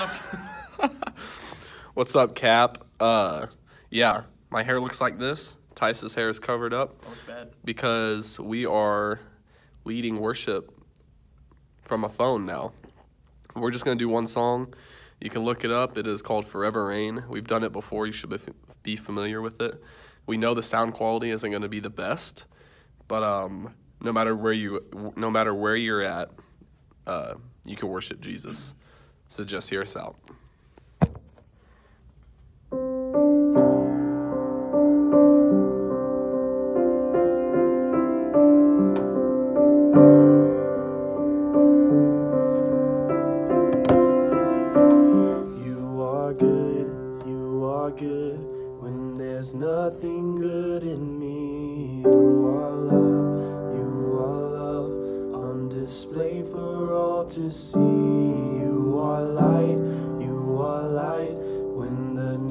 What's up, Cap? Uh, yeah, my hair looks like this. Tice's hair is covered up bad. because we are leading worship from a phone now. We're just gonna do one song. You can look it up. It is called "Forever Reign." We've done it before. You should be, be familiar with it. We know the sound quality isn't gonna be the best, but um, no matter where you, no matter where you're at, uh, you can worship Jesus. So just hear us out.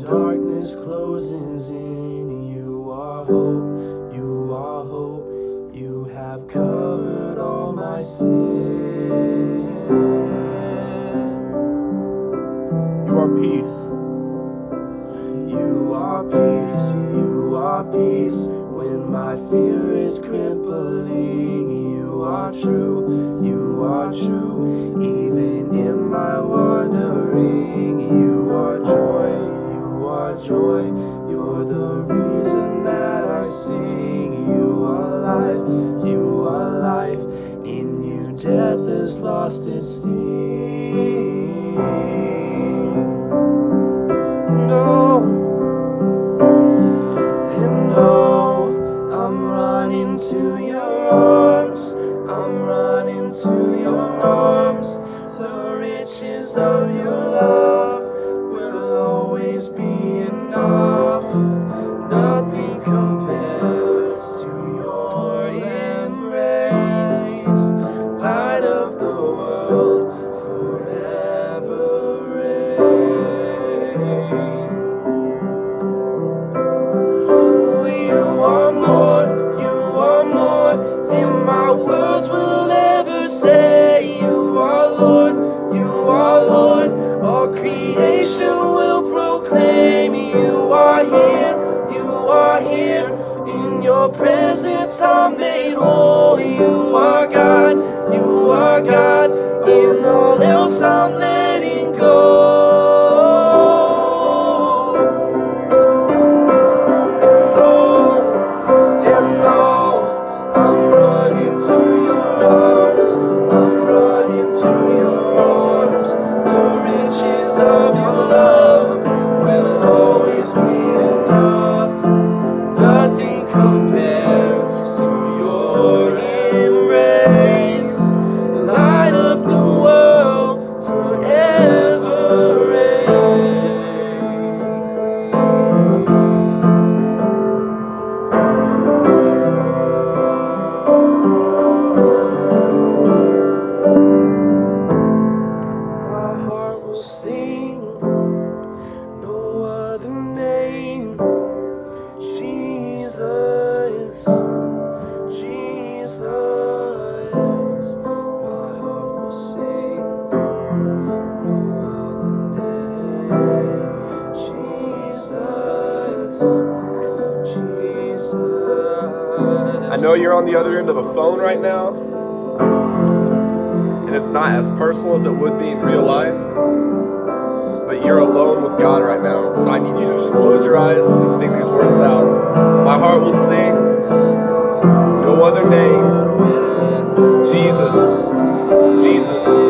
Darkness closes in. You are hope, you are hope. You have covered all my sin. You are peace. You are peace, you are peace when my fear is crippling. You are true, you are true, even in my wandering. Joy, you're the reason that I sing. You are life, you are life, in you death has lost its sting. No, and no, I'm running to your arms. I'm running to your arms. The riches of your love creation will proclaim you are here, you are here. In your presence I'm made whole. You are God, you are God. In all else I'm letting go. And now I'm running to your arms. I'm running to your sing no other name. Jesus, Jesus. My heart will sing no other name. Jesus, Jesus. I know you're on the other end of a phone right now, and it's not as personal as it would be in real life, you're alone with God right now. So I need you to just close your eyes and sing these words out. My heart will sing, no other name, Jesus, Jesus.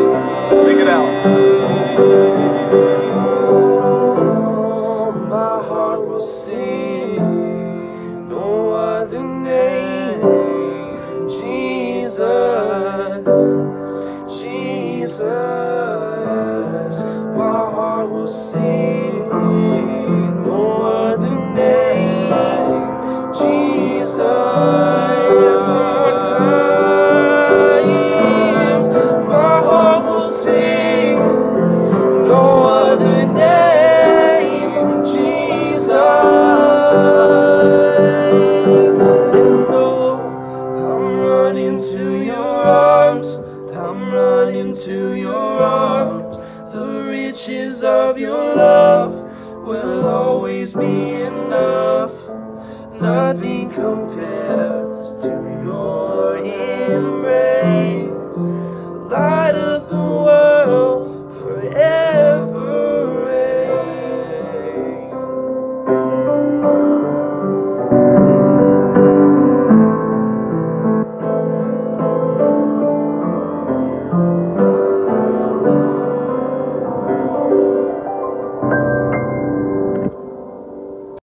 always be enough. Nothing compares to your embrace. Light